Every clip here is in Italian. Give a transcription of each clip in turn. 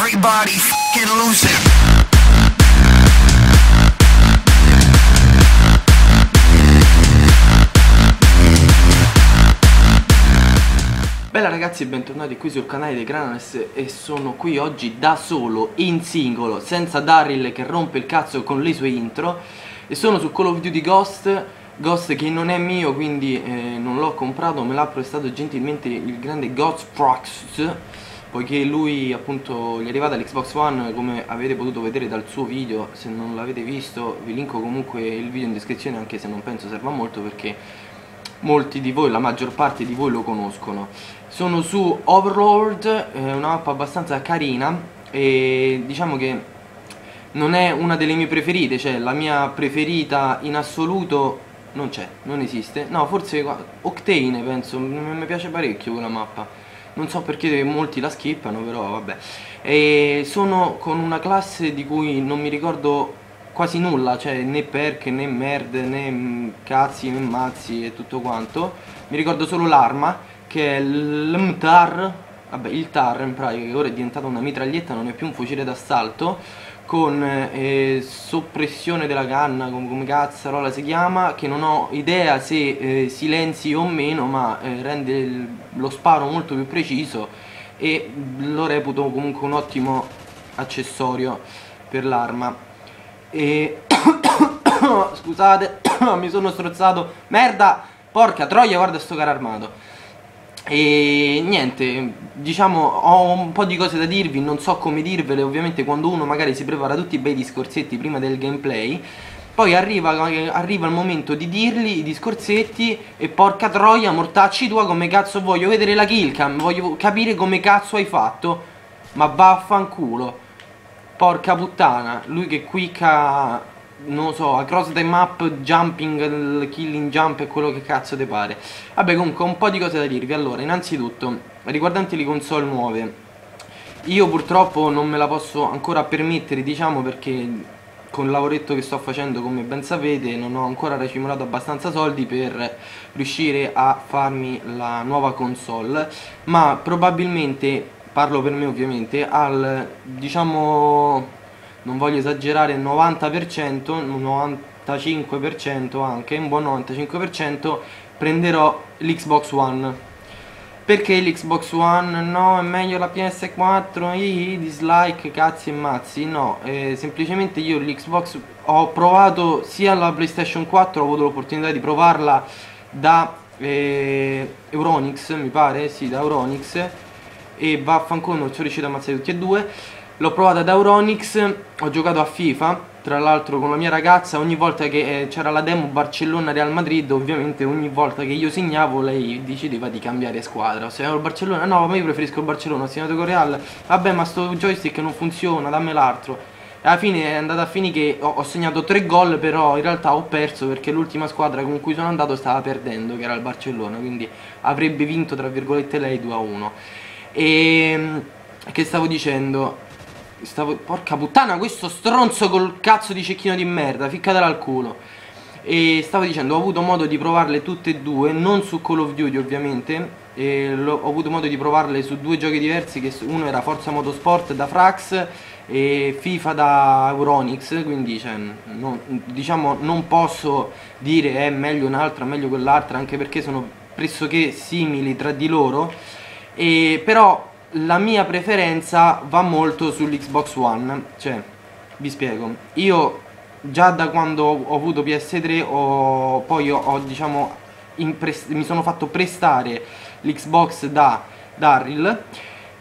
Everybody f***ing lose. Bella ragazzi e bentornati qui sul canale di Grananes e sono qui oggi da solo, in singolo, senza Daryl che rompe il cazzo con le sue intro e sono su Call of Duty Ghost, Ghost che non è mio quindi eh, non l'ho comprato, me l'ha prestato gentilmente il grande Ghost Prox poiché lui appunto gli è arrivata l'Xbox One come avete potuto vedere dal suo video, se non l'avete visto vi linko comunque il video in descrizione anche se non penso serva molto perché molti di voi, la maggior parte di voi lo conoscono. Sono su Overlord, è una mappa abbastanza carina e diciamo che non è una delle mie preferite, cioè la mia preferita in assoluto non c'è, non esiste. No, forse Octane penso, mi piace parecchio quella mappa. Non so perché molti la skippano, però vabbè. E sono con una classe di cui non mi ricordo quasi nulla, cioè né perk, né merd, né cazzi, né mazzi e tutto quanto. Mi ricordo solo l'arma, che è l'MTAR, vabbè il TAR in pratica, che ora è diventata una mitraglietta, non è più un fucile d'assalto, con eh, soppressione della canna, come, come cazzarola si chiama, che non ho idea se eh, silenzi o meno, ma eh, rende il, lo sparo molto più preciso e lo reputo comunque un ottimo accessorio per l'arma. E scusate mi sono strozzato. Merda! Porca troia guarda sto caro armato e niente, diciamo, ho un po' di cose da dirvi, non so come dirvele, ovviamente quando uno magari si prepara tutti i bei discorsetti prima del gameplay, poi arriva, arriva il momento di dirli i discorsetti e porca troia, mortacci tua come cazzo voglio vedere la killcam, voglio capire come cazzo hai fatto, ma vaffanculo. Porca puttana, lui che quicca, non lo so, across the map, jumping, killing jump e quello che cazzo te pare. Vabbè comunque un po' di cose da dirvi. Allora, innanzitutto, riguardanti le console nuove, io purtroppo non me la posso ancora permettere, diciamo, perché con il lavoretto che sto facendo come ben sapete non ho ancora racimolato abbastanza soldi per riuscire a farmi la nuova console ma probabilmente parlo per me ovviamente, al diciamo, non voglio esagerare, 90%, 95% anche, un buon 95% prenderò l'Xbox One. Perché l'Xbox One? No, è meglio la PS4, i dislike, cazzi e mazzi, no, eh, semplicemente io l'Xbox ho provato sia la PlayStation 4, ho avuto l'opportunità di provarla da eh, Euronix, mi pare, sì, da Euronix, e vaffanculo non sono riuscito a ammazzare tutti e due l'ho provata da Euronix ho giocato a FIFA tra l'altro con la mia ragazza ogni volta che eh, c'era la demo Barcellona-Real Madrid ovviamente ogni volta che io segnavo lei decideva di cambiare squadra. Se il Barcellona no ma io preferisco il Barcellona ho segnato con Real. Vabbè ma sto joystick non funziona dammi l'altro alla fine è andata a finire che ho, ho segnato tre gol però in realtà ho perso perché l'ultima squadra con cui sono andato stava perdendo che era il Barcellona quindi avrebbe vinto tra virgolette lei 2 a 1 e ehm, che stavo dicendo? Stavo, porca puttana, questo stronzo col cazzo di cecchino di merda, ficcatela al culo. E stavo dicendo, ho avuto modo di provarle tutte e due, non su Call of Duty ovviamente, ho avuto modo di provarle su due giochi diversi, che uno era Forza Motorsport da Frax e FIFA da Euronix, quindi cioè, non, diciamo non posso dire è meglio un'altra, meglio quell'altra, anche perché sono pressoché simili tra di loro e però la mia preferenza va molto sull'Xbox One. Cioè vi spiego. Io già da quando ho avuto PS3 ho, poi ho, ho diciamo mi sono fatto prestare l'Xbox da Daryl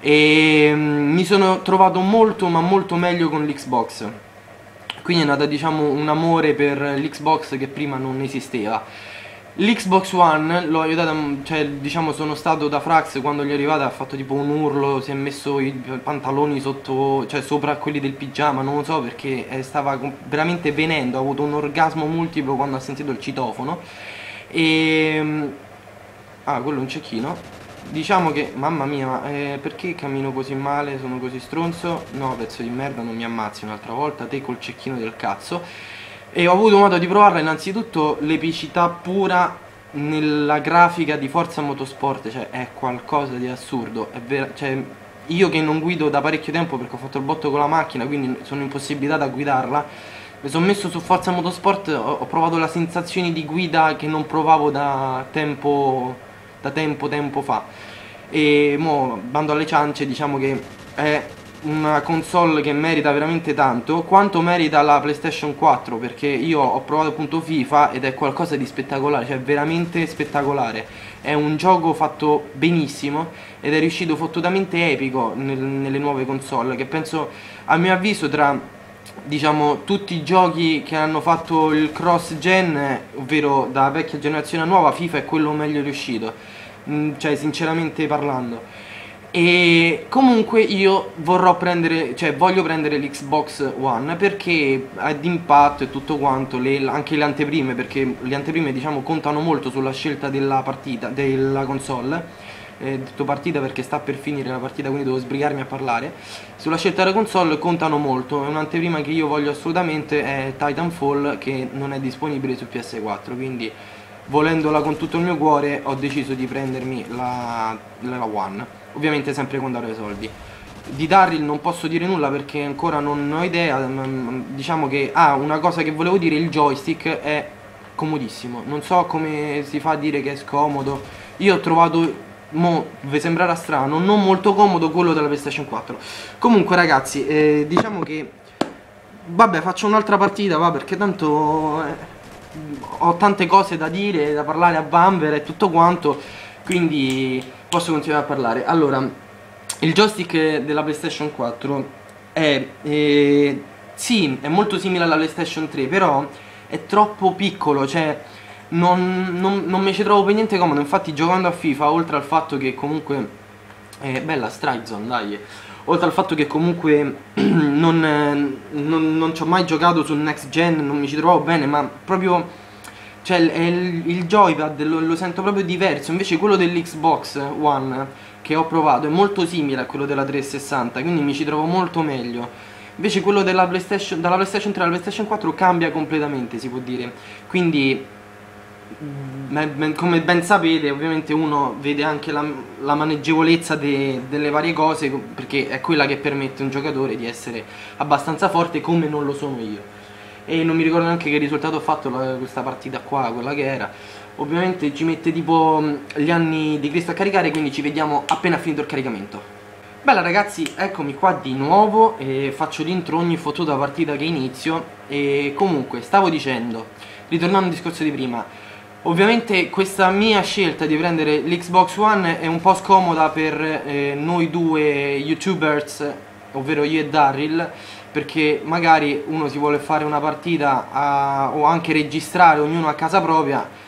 e mm, mi sono trovato molto ma molto meglio con l'Xbox. Quindi è nato diciamo un amore per l'Xbox che prima non esisteva L'Xbox One l'ho aiutata, cioè diciamo sono stato da Frax quando gli è arrivata ha fatto tipo un urlo, si è messo i pantaloni sotto, cioè sopra quelli del pigiama, non lo so perché stava veramente venendo, ha avuto un orgasmo multiplo quando ha sentito il citofono e... Ehm, ah, quello è un cecchino. Diciamo che, mamma mia, eh, perché cammino così male, sono così stronzo? No, pezzo di merda, non mi ammazzi un'altra volta, te col cecchino del cazzo e ho avuto modo di provarla innanzitutto l'epicità pura nella grafica di Forza Motorsport cioè è qualcosa di assurdo è vera, cioè io che non guido da parecchio tempo perché ho fatto il botto con la macchina, quindi sono impossibilitato a guidarla, mi sono messo su Forza Motorsport, ho provato la sensazione di guida che non provavo da tempo, da tempo, tempo fa. E mo, bando alle ciance, diciamo che è una console che merita veramente tanto quanto merita la PlayStation 4 perché io ho provato appunto FIFA ed è qualcosa di spettacolare, cioè veramente spettacolare. È un gioco fatto benissimo ed è riuscito fottutamente epico nel, nelle nuove console che penso a mio avviso tra diciamo tutti i giochi che hanno fatto il cross gen ovvero da vecchia generazione a nuova FIFA è quello meglio riuscito. Mm, cioè sinceramente parlando e comunque io vorrò prendere, cioè voglio prendere l'Xbox One perché ad impatto e tutto quanto, le, anche le anteprime, perché le anteprime diciamo contano molto sulla scelta della partita, della console. Eh, detto partita perché sta per finire la partita quindi devo sbrigarmi a parlare. Sulla scelta della console contano molto. E un'anteprima che io voglio assolutamente è Titanfall che non è disponibile su PS4 quindi volendola con tutto il mio cuore ho deciso di prendermi la, la One ovviamente sempre con dare i soldi. Di Darryl non posso dire nulla perché ancora non ho idea, diciamo che, ah, una cosa che volevo dire, il joystick è comodissimo, non so come si fa a dire che è scomodo, io ho trovato mo vi sembrerà strano, non molto comodo quello della PlayStation 4. Comunque ragazzi, eh, diciamo che vabbè, faccio un'altra partita, va, perché tanto eh, ho tante cose da dire, da parlare a Bamber e tutto quanto, quindi posso continuare a parlare. Allora, il joystick della PlayStation 4 è, eh, sì, è molto simile alla PlayStation 3, però è troppo piccolo, cioè non, non, non mi ci trovo per niente comodo. Infatti, giocando a FIFA, oltre al fatto che comunque è bella Strike Zone, dai. Oltre al fatto che comunque non, non, non ci ho mai giocato sul next gen, non mi ci trovo bene, ma proprio cioè il, il joypad lo, lo, sento proprio diverso, invece quello dell'Xbox One che ho provato è molto simile a quello della 360, quindi mi ci trovo molto meglio. Invece quello della PlayStation, dalla PlayStation 3 alla PlayStation 4 cambia completamente, si può dire. Quindi, come ben sapete, ovviamente uno vede anche la, la maneggevolezza de, delle varie cose, perché è quella che permette a un giocatore di essere abbastanza forte come non lo sono io e non mi ricordo neanche che risultato ho fatto la, questa partita qua, quella che era. Ovviamente ci mette tipo mm, gli anni di Cristo a caricare, quindi ci vediamo appena finito il caricamento. Bella ragazzi, eccomi qua di nuovo e faccio l'intro ogni fottuta partita che inizio e comunque stavo dicendo, ritornando al discorso di prima, ovviamente questa mia scelta di prendere l'Xbox One è un po' scomoda per eh, noi due youtubers, ovvero io e Daryl, perché magari uno si vuole fare una partita a, o anche registrare ognuno a casa propria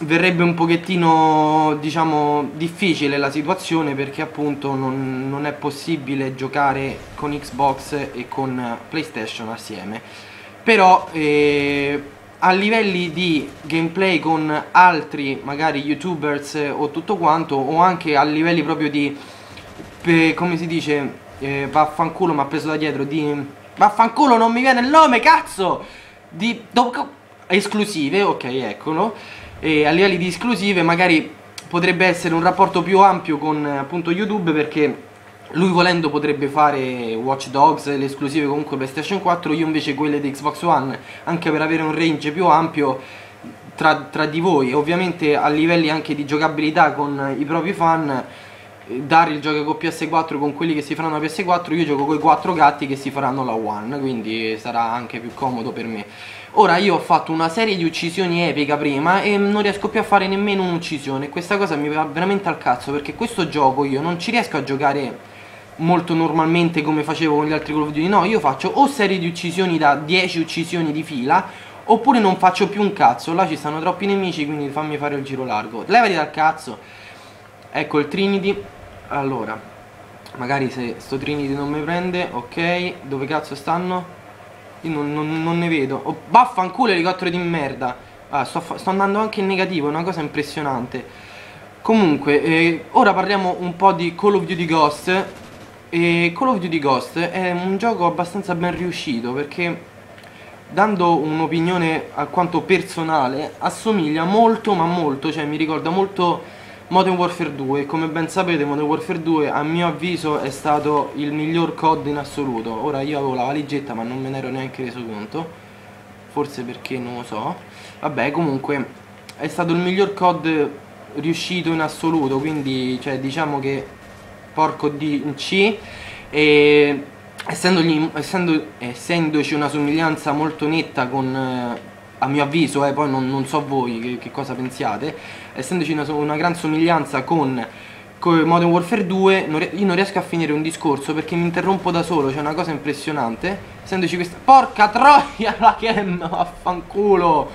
verrebbe un pochettino diciamo difficile la situazione perché appunto non, non, è possibile giocare con Xbox e con PlayStation assieme. Però eh, a livelli di gameplay con altri magari youtubers o tutto quanto o anche a livelli proprio di come si dice eh, vaffanculo mi ha preso da dietro di vaffanculo non mi viene il nome cazzo! Di esclusive ok eccolo e a livelli di esclusive magari potrebbe essere un rapporto più ampio con appunto youtube perché lui volendo potrebbe fare Watch Dogs, le esclusive comunque PlayStation 4 io invece quelle di Xbox One anche per avere un range più ampio tra, tra di voi. Ovviamente a livelli anche di giocabilità con i propri fan Daryl gioca con PS4 con quelli che si faranno la PS4 io gioco con i quattro gatti che si faranno la One quindi sarà anche più comodo per me. Ora io ho fatto una serie di uccisioni epica prima e non riesco più a fare nemmeno un'uccisione. Questa cosa mi va veramente al cazzo perché questo gioco io non ci riesco a giocare molto normalmente come facevo con gli altri Call of Duty. No io faccio o serie di uccisioni da 10 uccisioni di fila oppure non faccio più un cazzo. Là ci stanno troppi nemici quindi fammi fare il giro largo. Levati dal cazzo ecco il Trinity allora magari se sto Trinity non mi prende ok dove cazzo stanno? Io non, non, non ne vedo. Oh, vaffanculo elicottero di merda. Ah, sto, sto, andando anche in negativo è una cosa impressionante. Comunque eh, ora parliamo un po' di Call of Duty Ghost. E Call of Duty Ghost è un gioco abbastanza ben riuscito perché dando un'opinione alquanto personale assomiglia molto ma molto cioè mi ricorda molto Modern Warfare 2 come ben sapete Modern Warfare 2 a mio avviso è stato il miglior COD in assoluto. Ora io avevo la valigetta ma non me ne ero neanche reso conto. Forse perché non lo so. Vabbè comunque è stato il miglior COD riuscito in assoluto quindi cioè diciamo che porco di C. E essendogli, essendo, essendoci una somiglianza molto netta con eh, a mio avviso, eh, poi non, non, so voi che, che, cosa pensiate, essendoci una, una gran somiglianza con, con, Modern Warfare 2, non, io non riesco a finire un discorso perché mi interrompo da solo, c'è una cosa impressionante, essendoci questa... Porca troia la cam, vaffanculo!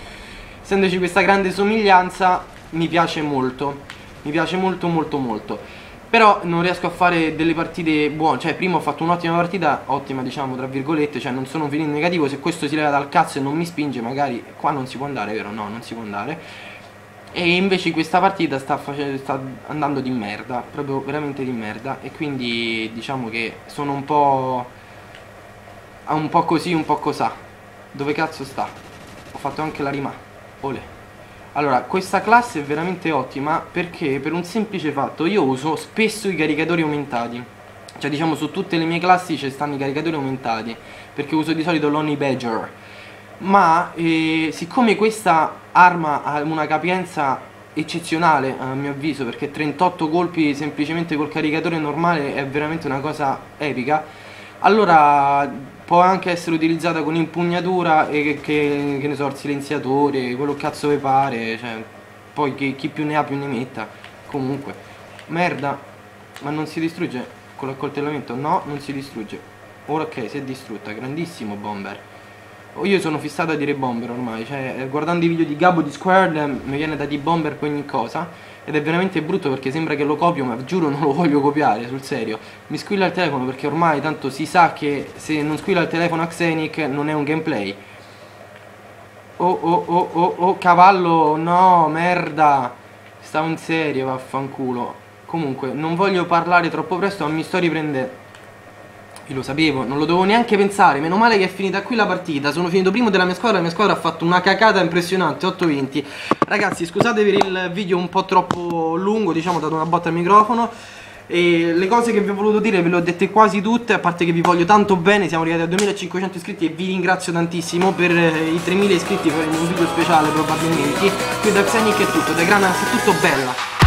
Essendoci questa grande somiglianza, mi piace molto, mi piace molto molto molto. Però non riesco a fare delle partite buone Cioè prima ho fatto un'ottima partita Ottima diciamo tra virgolette Cioè non sono un finito negativo Se questo si leva dal cazzo e non mi spinge Magari qua non si può andare vero? No non si può andare. E invece questa partita sta, sta andando di merda Proprio veramente di merda. E quindi diciamo che sono un po' Un po' così un po' cosà Dove cazzo sta? Ho fatto anche la rima. Ole allora, questa classe è veramente ottima perché per un semplice fatto io uso spesso i caricatori aumentati. Cioè diciamo su tutte le mie classi ci stanno i caricatori aumentati Perché uso di solito l'Only Badger. Ma eh, siccome questa arma ha una capienza eccezionale a mio avviso Perché 38 colpi semplicemente col caricatore normale è veramente una cosa epica Allora può anche essere utilizzata con impugnatura e che, che, che ne so, il silenziatore, quello cazzo vi pare, cioè, poi chi, chi più ne ha più ne metta, comunque, merda, ma non si distrugge con l'accoltellamento? No, non si distrugge, ora ok, si è distrutta, grandissimo bomber. Io sono fissato a dire bomber ormai, cioè guardando i video di Gabo di Squared mi viene da dire bomber per ogni cosa ed è veramente brutto perché sembra che lo copio ma giuro non lo voglio copiare sul serio. Mi squilla il telefono perché ormai tanto si sa che se non squilla il telefono a Xenic non è un gameplay. Oh oh oh oh oh cavallo no merda. Stavo in serio vaffanculo. Comunque non voglio parlare troppo presto ma mi sto riprendendo io lo sapevo, non lo dovevo neanche pensare. Meno male che è finita qui la partita. Sono finito primo della mia squadra La mia squadra ha fatto una cacata impressionante 8-20 Ragazzi scusate per il video un po' troppo lungo Diciamo dato una botta al microfono. E le cose che vi ho voluto dire ve le ho dette quasi tutte A parte che vi voglio tanto bene. Siamo arrivati a 2500 iscritti e vi ringrazio tantissimo Per eh, i 3000 iscritti faremo un video speciale probabilmente. Qui da Xenic è tutto Da Granas è tutto bella